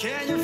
Can you